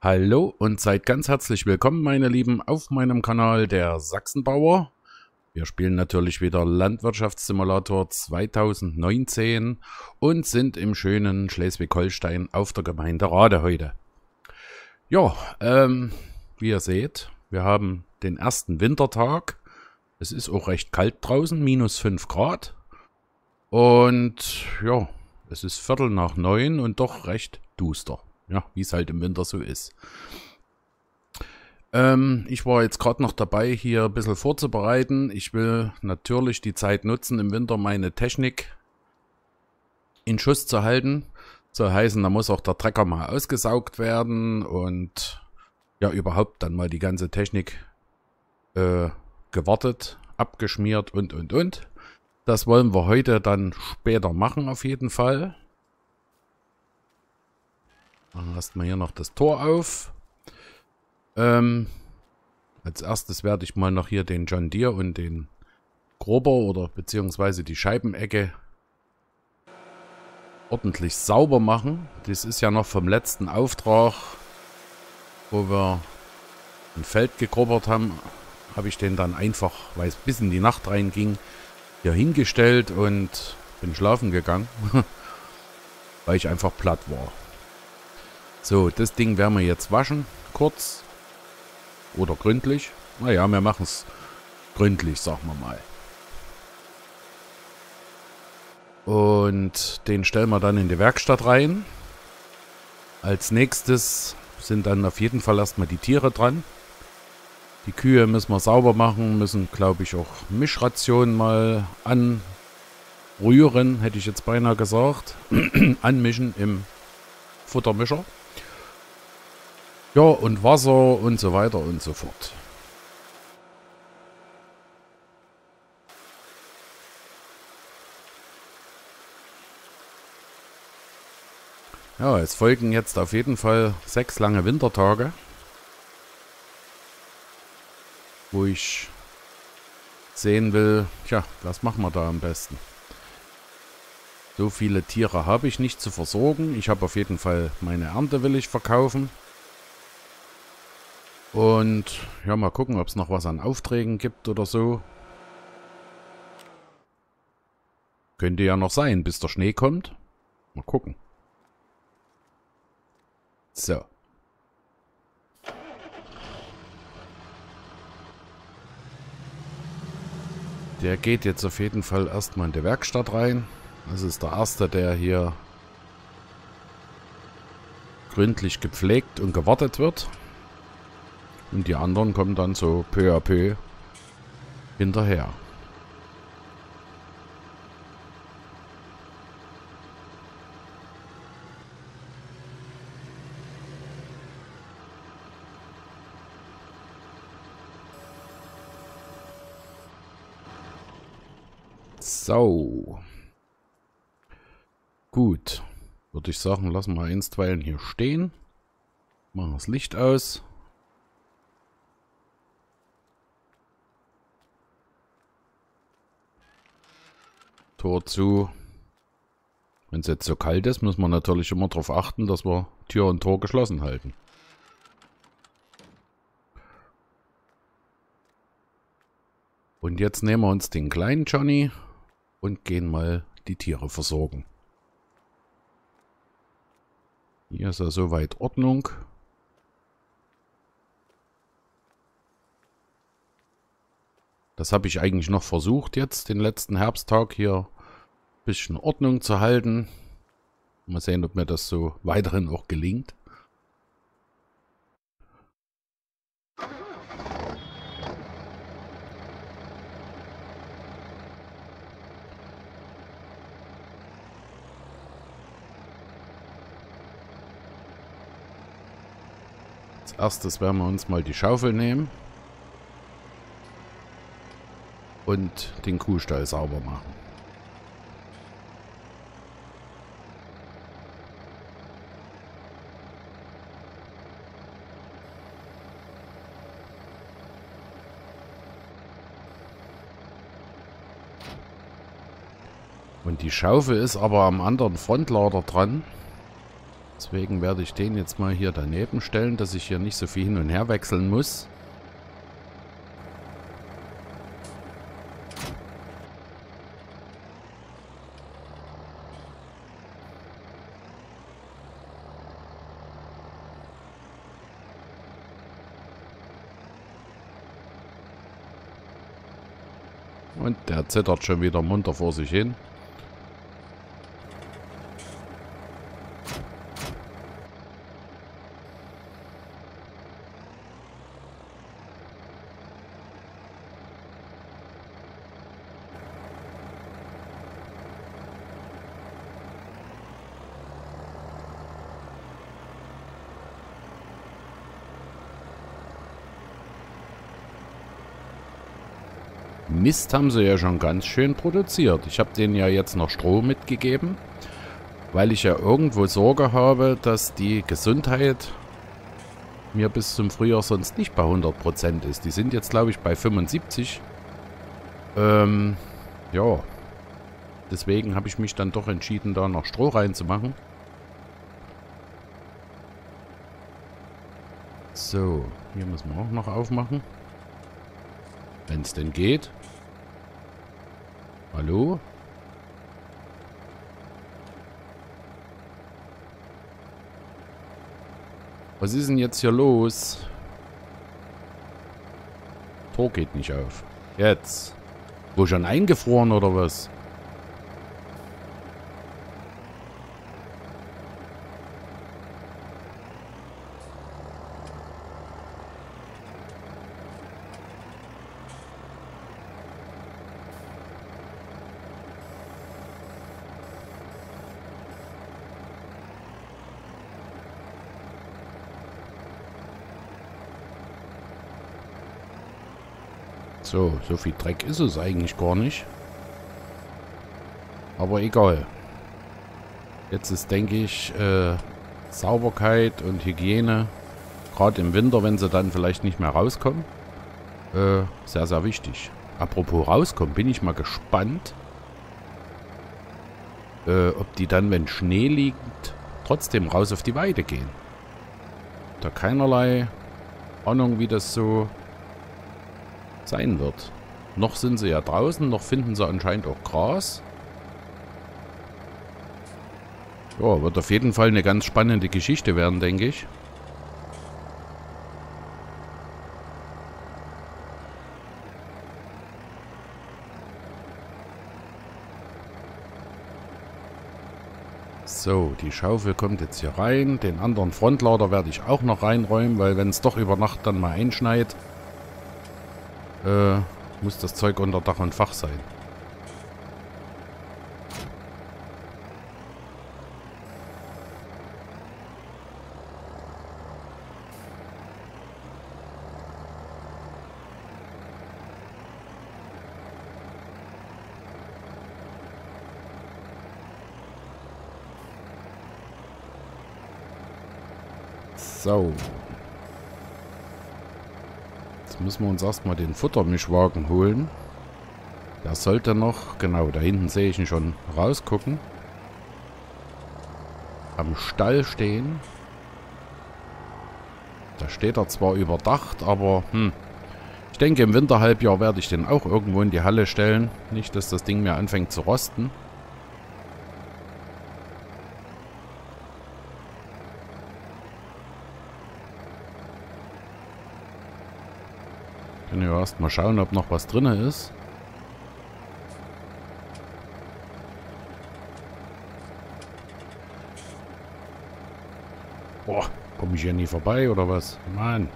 Hallo und seid ganz herzlich willkommen, meine Lieben, auf meinem Kanal der Sachsenbauer. Wir spielen natürlich wieder Landwirtschaftssimulator 2019 und sind im schönen Schleswig-Holstein auf der Gemeinde Rade heute. Ja, ähm, wie ihr seht, wir haben den ersten Wintertag. Es ist auch recht kalt draußen, minus 5 Grad. Und ja, es ist Viertel nach neun und doch recht duster. Ja, wie es halt im Winter so ist. Ähm, ich war jetzt gerade noch dabei, hier ein bisschen vorzubereiten. Ich will natürlich die Zeit nutzen, im Winter meine Technik in Schuss zu halten. Soll heißen, da muss auch der Trecker mal ausgesaugt werden und ja, überhaupt dann mal die ganze Technik äh, gewartet, abgeschmiert und, und, und. Das wollen wir heute dann später machen auf jeden Fall. Lassen wir hier noch das Tor auf. Ähm, als erstes werde ich mal noch hier den John Deere und den Grober oder beziehungsweise die Scheibenecke ordentlich sauber machen. Das ist ja noch vom letzten Auftrag, wo wir ein Feld gegrubbert haben, habe ich den dann einfach, weil es bis in die Nacht reinging, hier hingestellt und bin schlafen gegangen, weil ich einfach platt war. So, das Ding werden wir jetzt waschen, kurz oder gründlich. Naja, wir machen es gründlich, sagen wir mal. Und den stellen wir dann in die Werkstatt rein. Als nächstes sind dann auf jeden Fall erstmal die Tiere dran. Die Kühe müssen wir sauber machen, müssen, glaube ich, auch Mischrationen mal anrühren, hätte ich jetzt beinahe gesagt. Anmischen im Futtermischer. Ja, und Wasser und so weiter und so fort. Ja, es folgen jetzt auf jeden Fall sechs lange Wintertage wo ich sehen will, tja, was machen wir da am besten? So viele Tiere habe ich nicht zu versorgen. Ich habe auf jeden Fall meine Ernte will ich verkaufen. Und ja, mal gucken, ob es noch was an Aufträgen gibt oder so. Könnte ja noch sein, bis der Schnee kommt. Mal gucken. So. Der geht jetzt auf jeden Fall erstmal in die Werkstatt rein. Das ist der erste, der hier gründlich gepflegt und gewartet wird. Und die anderen kommen dann so peu à peu hinterher. So. Gut. Würde ich sagen, lassen wir einstweilen hier stehen. Machen das Licht aus. Tor zu. Wenn es jetzt so kalt ist, muss man natürlich immer darauf achten, dass wir Tür und Tor geschlossen halten. Und jetzt nehmen wir uns den kleinen Johnny und gehen mal die Tiere versorgen. Hier ist ja soweit Ordnung. Das habe ich eigentlich noch versucht jetzt, den letzten Herbsttag hier ein bisschen Ordnung zu halten. Mal sehen, ob mir das so weiterhin auch gelingt. erstes werden wir uns mal die Schaufel nehmen. Und den Kuhstall sauber machen. Und die Schaufel ist aber am anderen Frontlader dran. Deswegen werde ich den jetzt mal hier daneben stellen, dass ich hier nicht so viel hin und her wechseln muss. Und der zittert schon wieder munter vor sich hin. Mist haben sie ja schon ganz schön produziert. Ich habe denen ja jetzt noch Stroh mitgegeben, weil ich ja irgendwo Sorge habe, dass die Gesundheit mir bis zum Frühjahr sonst nicht bei 100% ist. Die sind jetzt, glaube ich, bei 75. Ähm, ja. Deswegen habe ich mich dann doch entschieden, da noch Stroh reinzumachen. So, hier müssen wir auch noch aufmachen. Wenn es denn geht. Hallo? Was ist denn jetzt hier los? Tor geht nicht auf. Jetzt. Wo schon eingefroren oder was? So, so viel Dreck ist es eigentlich gar nicht. Aber egal. Jetzt ist, denke ich, äh, Sauberkeit und Hygiene, gerade im Winter, wenn sie dann vielleicht nicht mehr rauskommen, äh, sehr, sehr wichtig. Apropos rauskommen, bin ich mal gespannt, äh, ob die dann, wenn Schnee liegt, trotzdem raus auf die Weide gehen. Da keinerlei Ahnung, wie das so sein wird. Noch sind sie ja draußen, noch finden sie anscheinend auch Gras. Ja, wird auf jeden Fall eine ganz spannende Geschichte werden, denke ich. So, die Schaufel kommt jetzt hier rein. Den anderen Frontlader werde ich auch noch reinräumen, weil wenn es doch über Nacht dann mal einschneit, äh, muss das Zeug unter Dach und Fach sein. So. Müssen wir uns erstmal den Futtermischwagen holen. Der sollte noch, genau, da hinten sehe ich ihn schon rausgucken. Am Stall stehen. Da steht er zwar überdacht, aber hm. Ich denke, im Winterhalbjahr werde ich den auch irgendwo in die Halle stellen. Nicht, dass das Ding mir anfängt zu rosten. Wir erst schauen, ob noch was drin ist. Boah, komme ich hier nie vorbei oder was? Mann.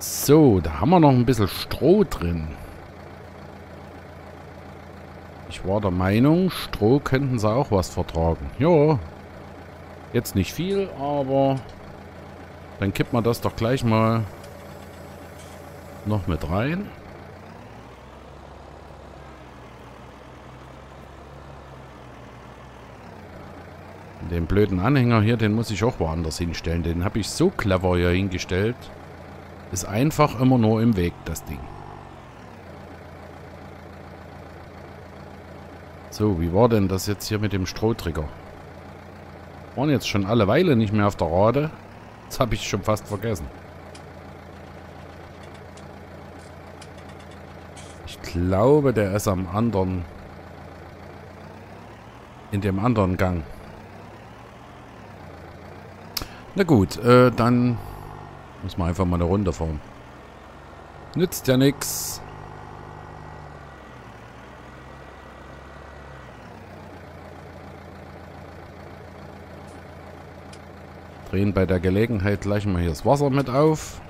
So, da haben wir noch ein bisschen Stroh drin. Ich war der Meinung, Stroh könnten sie auch was vertragen. Ja, Jetzt nicht viel, aber dann kippt man das doch gleich mal noch mit rein. Den blöden Anhänger hier, den muss ich auch woanders hinstellen. Den habe ich so clever hier hingestellt. Ist einfach immer nur im Weg, das Ding. So, wie war denn das jetzt hier mit dem Strohtrigger? Waren jetzt schon alle Weile nicht mehr auf der Rade. Das habe ich schon fast vergessen. Ich glaube, der ist am anderen... In dem anderen Gang. Na gut, äh, dann muss man einfach mal eine Runde fahren. Nützt ja nix. Drehen bei der Gelegenheit gleich mal hier das Wasser mit auf.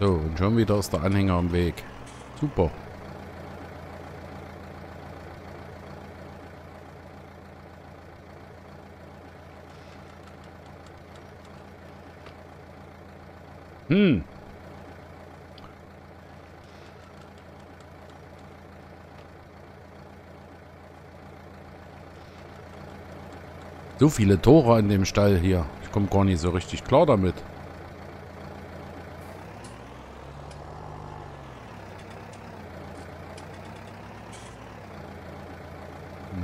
So, und schon wieder ist der Anhänger am Weg. Super. Hm. So viele Tore an dem Stall hier. Ich komme gar nicht so richtig klar damit.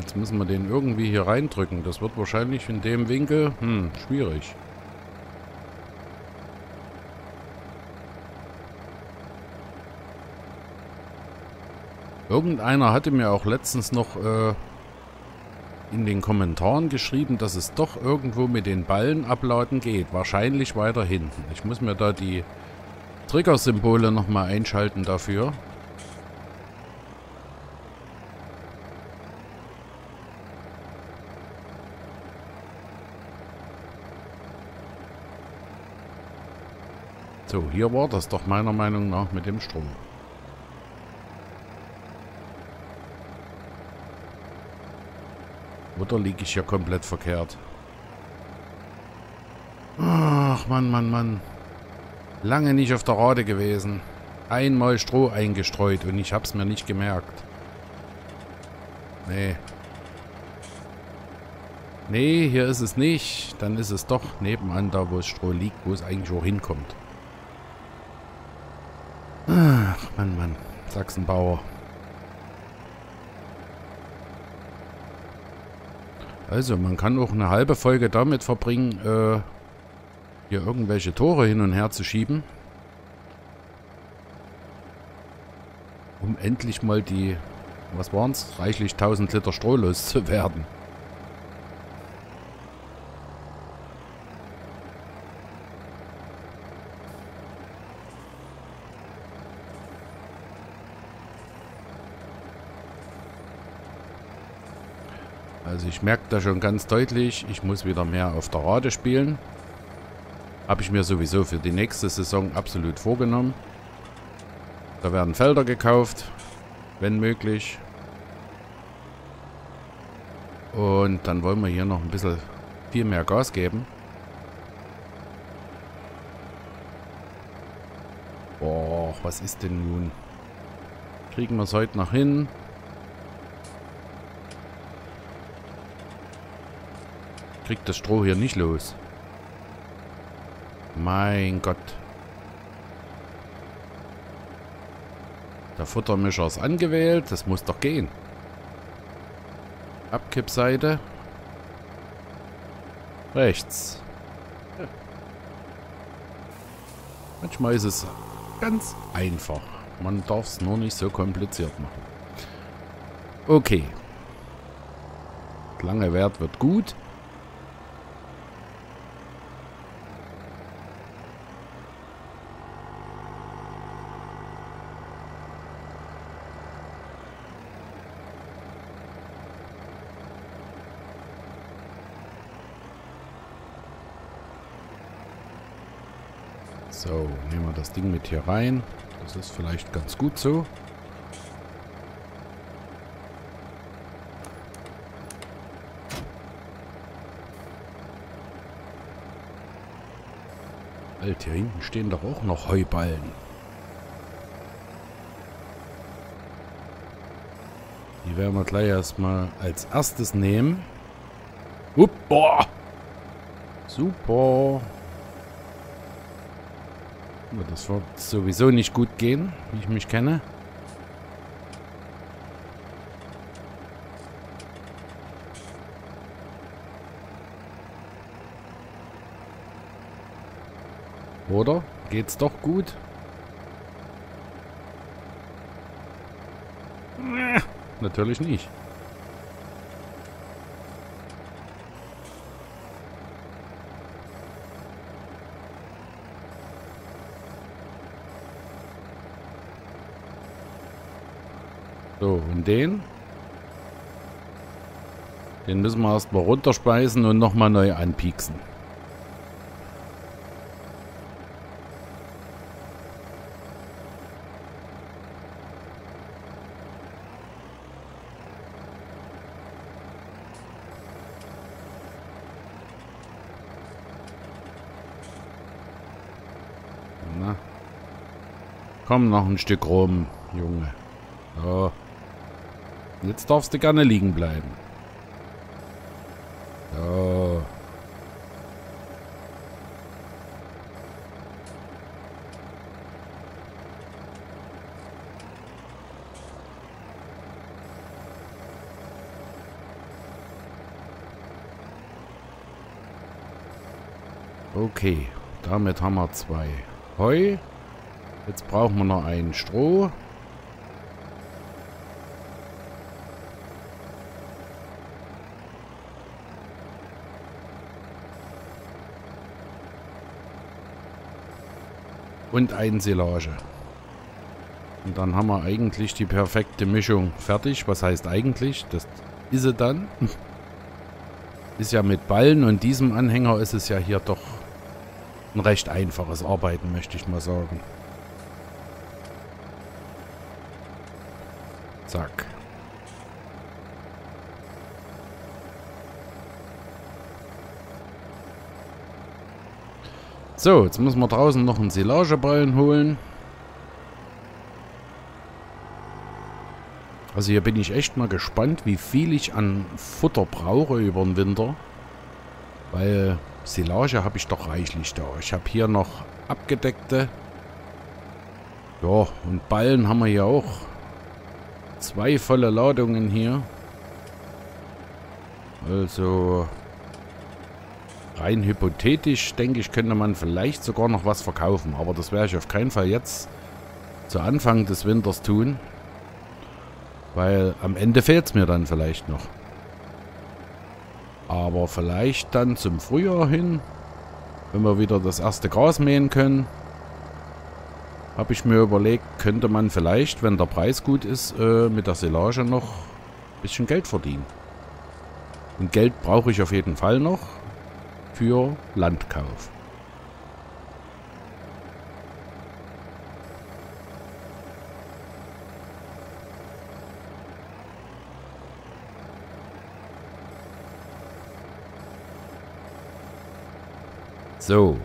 Jetzt müssen wir den irgendwie hier reindrücken. Das wird wahrscheinlich in dem Winkel, hm, schwierig. Irgendeiner hatte mir auch letztens noch äh, in den Kommentaren geschrieben, dass es doch irgendwo mit den Ballen abladen geht. Wahrscheinlich weiter hinten. Ich muss mir da die Trigger-Symbole nochmal einschalten dafür. So, hier war das doch meiner Meinung nach mit dem Strom. Oder liege ich hier komplett verkehrt? Ach, Mann, Mann, Mann. Lange nicht auf der Rade gewesen. Einmal Stroh eingestreut und ich hab's mir nicht gemerkt. Nee. Nee, hier ist es nicht. Dann ist es doch nebenan da, wo das Stroh liegt, wo es eigentlich auch hinkommt. Ach, Mann, Mann. Sachsenbauer. Also, man kann auch eine halbe Folge damit verbringen, äh, hier irgendwelche Tore hin und her zu schieben. Um endlich mal die, was waren es, reichlich 1000 Liter Stroh loszuwerden. Also ich merke da schon ganz deutlich, ich muss wieder mehr auf der Rade spielen. Habe ich mir sowieso für die nächste Saison absolut vorgenommen. Da werden Felder gekauft, wenn möglich. Und dann wollen wir hier noch ein bisschen viel mehr Gas geben. Boah, was ist denn nun? Kriegen wir es heute noch hin? Kriegt das Stroh hier nicht los. Mein Gott. Der Futtermischer ist angewählt. Das muss doch gehen. Abkippseite. Rechts. Ja. Manchmal ist es ganz einfach. Man darf es nur nicht so kompliziert machen. Okay. Lange Wert wird gut. So, nehmen wir das Ding mit hier rein. Das ist vielleicht ganz gut so. Alter, hier hinten stehen doch auch noch Heuballen. Die werden wir gleich erstmal als erstes nehmen. Upp, boah. Super. Das wird sowieso nicht gut gehen, wie ich mich kenne. Oder? Geht's doch gut? Natürlich nicht. So, und den? Den müssen wir erstmal runterspeisen und nochmal neu anpieksen. Na. Komm noch ein Stück rum, Junge. So. Jetzt darfst du gerne liegen bleiben. So. Okay, damit haben wir zwei Heu. Jetzt brauchen wir noch ein Stroh. Und ein Silage. Und dann haben wir eigentlich die perfekte Mischung fertig. Was heißt eigentlich? Das ist sie dann. ist ja mit Ballen und diesem Anhänger ist es ja hier doch ein recht einfaches Arbeiten, möchte ich mal sagen. Zack. So, jetzt müssen wir draußen noch einen Silageballen holen. Also hier bin ich echt mal gespannt, wie viel ich an Futter brauche über den Winter. Weil Silage habe ich doch reichlich da. Ich habe hier noch abgedeckte. Ja, und Ballen haben wir hier auch. Zwei volle Ladungen hier. Also rein hypothetisch, denke ich, könnte man vielleicht sogar noch was verkaufen. Aber das werde ich auf keinen Fall jetzt zu Anfang des Winters tun. Weil am Ende fehlt es mir dann vielleicht noch. Aber vielleicht dann zum Frühjahr hin, wenn wir wieder das erste Gras mähen können, habe ich mir überlegt, könnte man vielleicht, wenn der Preis gut ist, äh, mit der Silage noch ein bisschen Geld verdienen. Und Geld brauche ich auf jeden Fall noch für Landkauf. So.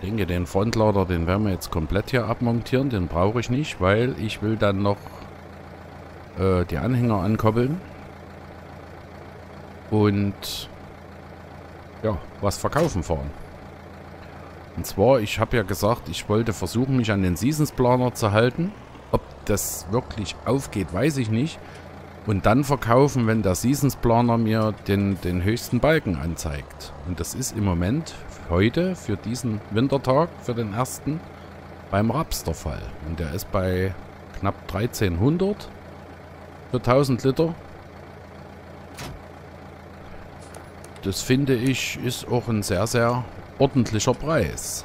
Ich denke, den Frontlader, den werden wir jetzt komplett hier abmontieren. Den brauche ich nicht, weil ich will dann noch äh, die Anhänger ankoppeln. Und ja, was verkaufen fahren. Und zwar, ich habe ja gesagt, ich wollte versuchen, mich an den Seasons Planer zu halten. Ob das wirklich aufgeht, weiß ich nicht. Und dann verkaufen, wenn der Seasons Planer mir den, den höchsten Balken anzeigt. Und das ist im Moment heute für diesen Wintertag, für den ersten, beim Raps der Fall. Und der ist bei knapp 1300 für 1000 Liter. Das finde ich ist auch ein sehr, sehr ordentlicher Preis.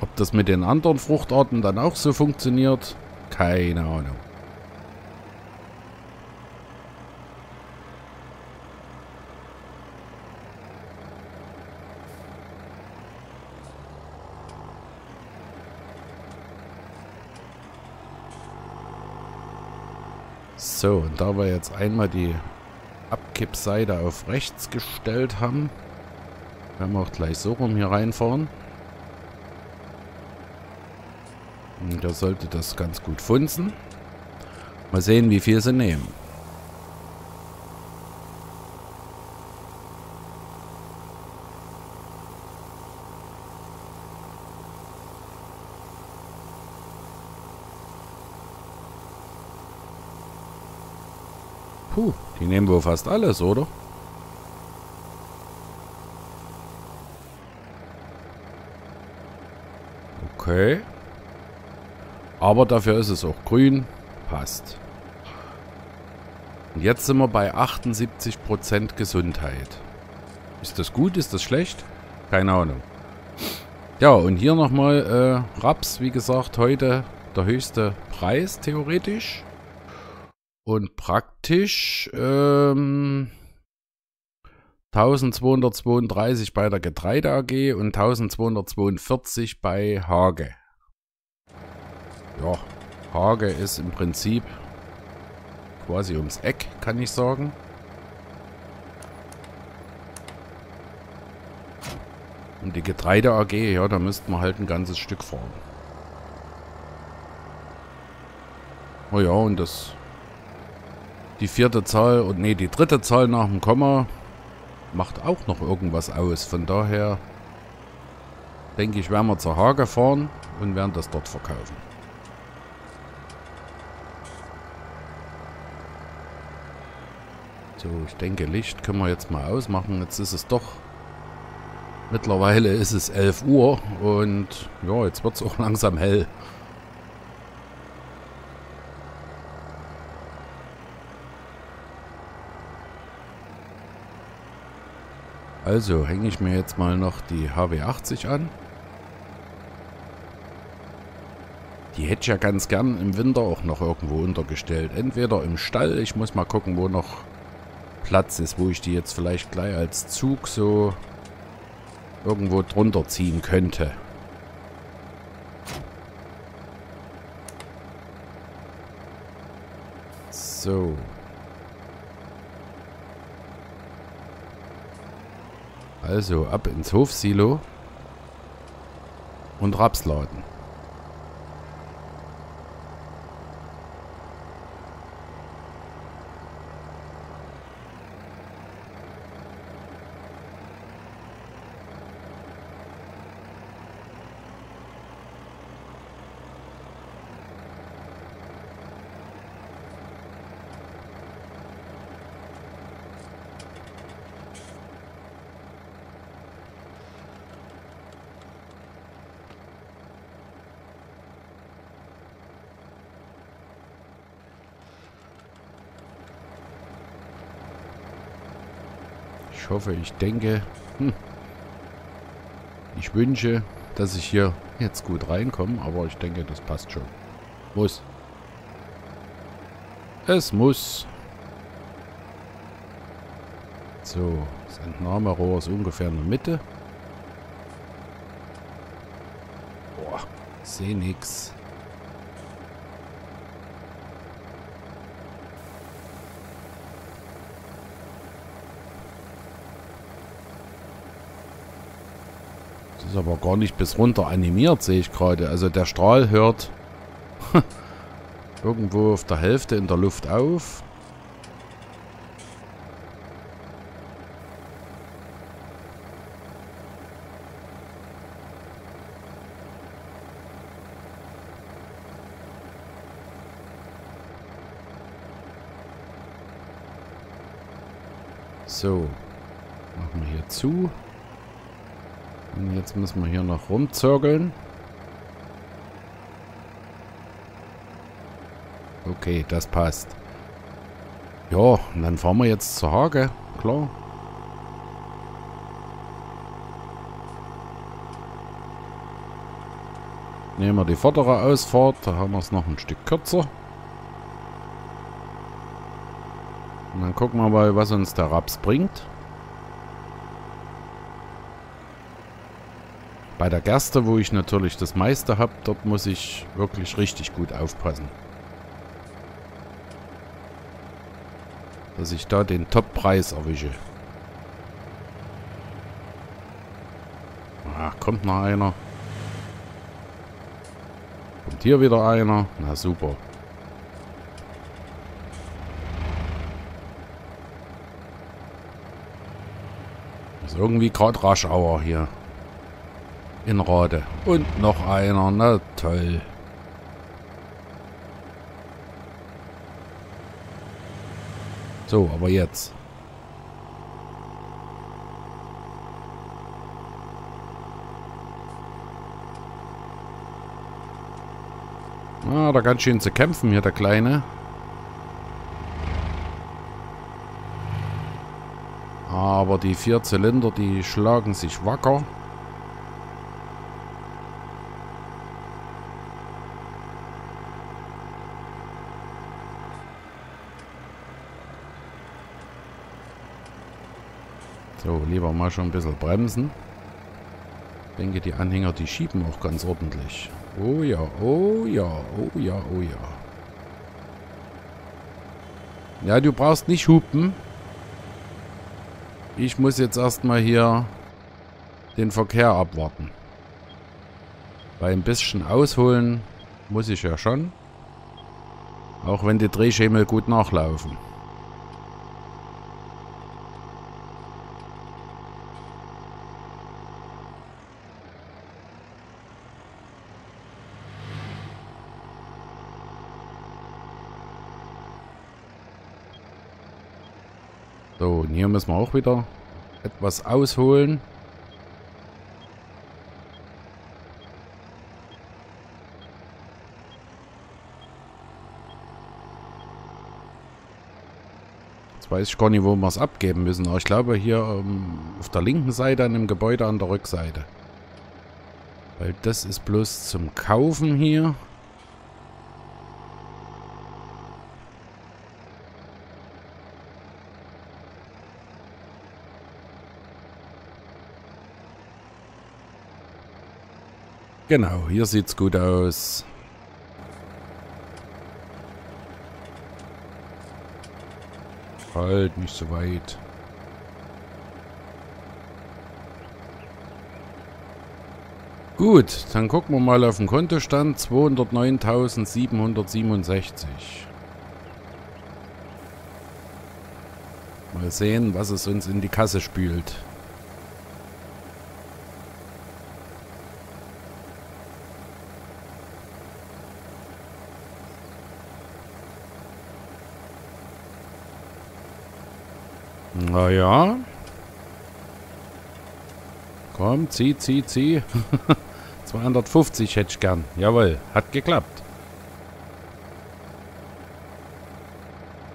Ob das mit den anderen Fruchtarten dann auch so funktioniert, keine Ahnung. So, und da wir jetzt einmal die Abkippseite auf rechts gestellt haben, Werden wir auch gleich so rum hier reinfahren. Und da sollte das ganz gut funzen. Mal sehen, wie viel sie nehmen. Die nehmen wohl fast alles, oder? Okay. Aber dafür ist es auch grün. Passt. Und jetzt sind wir bei 78% Gesundheit. Ist das gut? Ist das schlecht? Keine Ahnung. Ja, und hier nochmal äh, Raps, wie gesagt, heute der höchste Preis, theoretisch. Und praktisch ähm, 1232 bei der Getreide AG und 1242 bei Hage. Ja, Hage ist im Prinzip quasi ums Eck, kann ich sagen. Und die Getreide AG, ja, da müssten wir halt ein ganzes Stück fahren. Oh ja, und das... Die vierte Zahl, und nee, die dritte Zahl nach dem Komma macht auch noch irgendwas aus. Von daher denke ich, werden wir zur Hage fahren und werden das dort verkaufen. So, ich denke, Licht können wir jetzt mal ausmachen. Jetzt ist es doch... Mittlerweile ist es 11 Uhr und ja, jetzt wird es auch langsam hell. Also hänge ich mir jetzt mal noch die HW80 an. Die hätte ich ja ganz gern im Winter auch noch irgendwo untergestellt. Entweder im Stall, ich muss mal gucken, wo noch Platz ist, wo ich die jetzt vielleicht gleich als Zug so irgendwo drunter ziehen könnte. So. Also ab ins Hofsilo und Rapsladen. Ich hoffe, ich denke, hm, ich wünsche, dass ich hier jetzt gut reinkomme, aber ich denke, das passt schon. Muss. Es muss. So, das Entnahmerohr ist ungefähr in der Mitte. Boah, sehe nichts. ist aber gar nicht bis runter animiert, sehe ich gerade. Also der Strahl hört irgendwo auf der Hälfte in der Luft auf. So, machen wir hier zu. Und jetzt müssen wir hier noch rumzirkeln. Okay, das passt. Ja, und dann fahren wir jetzt zur Hage. Klar. Nehmen wir die vordere Ausfahrt. Da haben wir es noch ein Stück kürzer. Und dann gucken wir mal, was uns der Raps bringt. Bei der Gerste, wo ich natürlich das meiste habe, dort muss ich wirklich richtig gut aufpassen. Dass ich da den Top-Preis erwische. Ach, kommt noch einer. Kommt hier wieder einer. Na super. Ist irgendwie gerade Raschauer hier. In Rade. Und noch einer. Na toll. So, aber jetzt. Ah, da ganz schön zu kämpfen hier, der Kleine. Aber die vier Zylinder, die schlagen sich wacker. So, lieber mal schon ein bisschen bremsen. Ich denke, die Anhänger, die schieben auch ganz ordentlich. Oh ja, oh ja, oh ja, oh ja. Ja, du brauchst nicht hupen. Ich muss jetzt erstmal hier den Verkehr abwarten. Weil ein bisschen ausholen muss ich ja schon. Auch wenn die Drehschemel gut nachlaufen. So, und hier müssen wir auch wieder etwas ausholen. Jetzt weiß ich gar nicht, wo wir es abgeben müssen. Aber ich glaube hier ähm, auf der linken Seite an dem Gebäude an der Rückseite. Weil das ist bloß zum Kaufen hier. Genau, hier sieht's gut aus. Halt, nicht so weit. Gut, dann gucken wir mal auf den Kontostand. 209.767. Mal sehen, was es uns in die Kasse spült. Naja. Komm, zieh, zieh, zieh. 250 hätte ich gern. Jawohl, hat geklappt.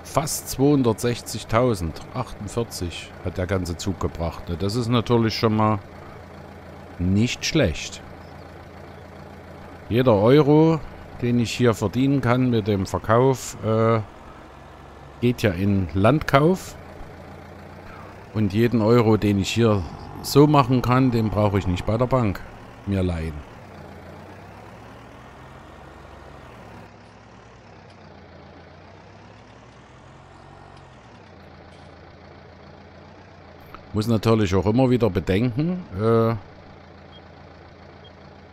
Fast 260.000. 48 hat der ganze Zug gebracht. Das ist natürlich schon mal nicht schlecht. Jeder Euro, den ich hier verdienen kann mit dem Verkauf, äh, geht ja in Landkauf. Und jeden Euro, den ich hier so machen kann, den brauche ich nicht bei der Bank mir leihen. Muss natürlich auch immer wieder bedenken, äh,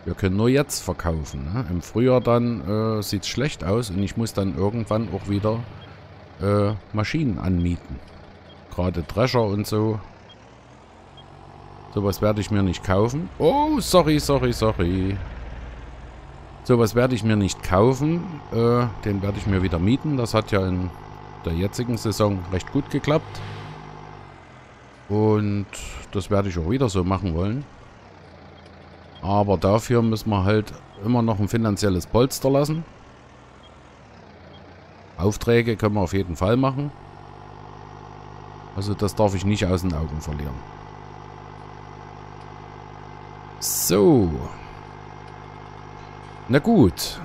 wir können nur jetzt verkaufen. Ne? Im Frühjahr dann äh, sieht es schlecht aus und ich muss dann irgendwann auch wieder äh, Maschinen anmieten. Gerade Drescher und so. Sowas werde ich mir nicht kaufen. Oh, sorry, sorry, sorry. Sowas werde ich mir nicht kaufen. Äh, den werde ich mir wieder mieten. Das hat ja in der jetzigen Saison recht gut geklappt. Und das werde ich auch wieder so machen wollen. Aber dafür müssen wir halt immer noch ein finanzielles Polster lassen. Aufträge können wir auf jeden Fall machen. Also das darf ich nicht aus den Augen verlieren. So. Na gut.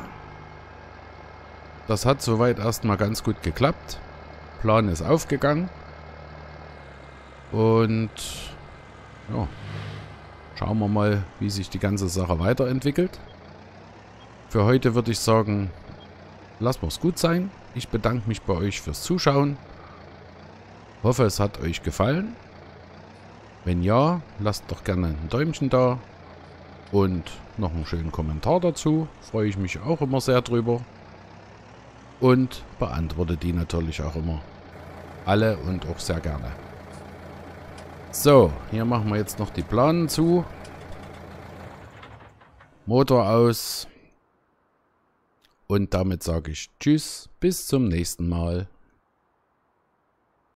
Das hat soweit erstmal ganz gut geklappt. Plan ist aufgegangen. Und ja, schauen wir mal, wie sich die ganze Sache weiterentwickelt. Für heute würde ich sagen, lassen wir es gut sein. Ich bedanke mich bei euch fürs Zuschauen. Hoffe, es hat euch gefallen. Wenn ja, lasst doch gerne ein Däumchen da. und noch einen schönen Kommentar dazu. Freue ich mich auch immer sehr drüber. Und beantworte die natürlich auch immer. Alle und auch sehr gerne. So, hier machen wir jetzt noch die Planen zu. Motor aus. Und damit sage ich Tschüss, bis zum nächsten Mal.